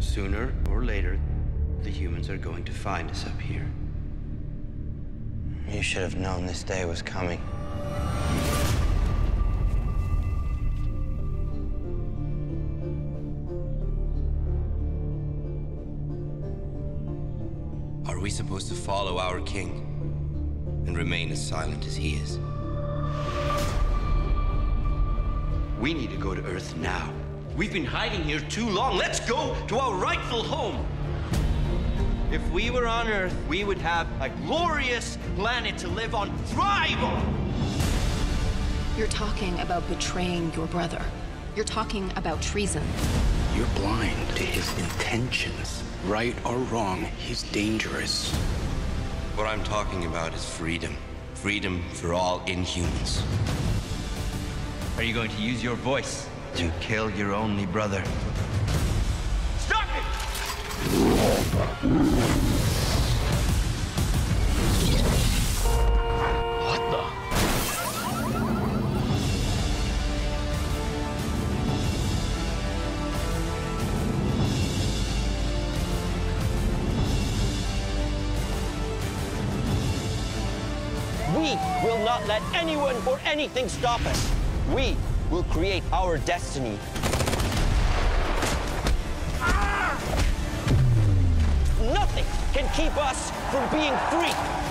Sooner or later, the humans are going to find us up here. You should have known this day was coming. Are we supposed to follow our king and remain as silent as he is? We need to go to Earth now. We've been hiding here too long. Let's go to our rightful home. If we were on Earth, we would have a glorious planet to live on, thrive on. You're talking about betraying your brother. You're talking about treason. You're blind to his intentions. Right or wrong, he's dangerous. What I'm talking about is freedom. Freedom for all inhumans. Are you going to use your voice to kill your only brother? Stop it! What the? We will not let anyone or anything stop us. We will create our destiny. Ah! Nothing can keep us from being free.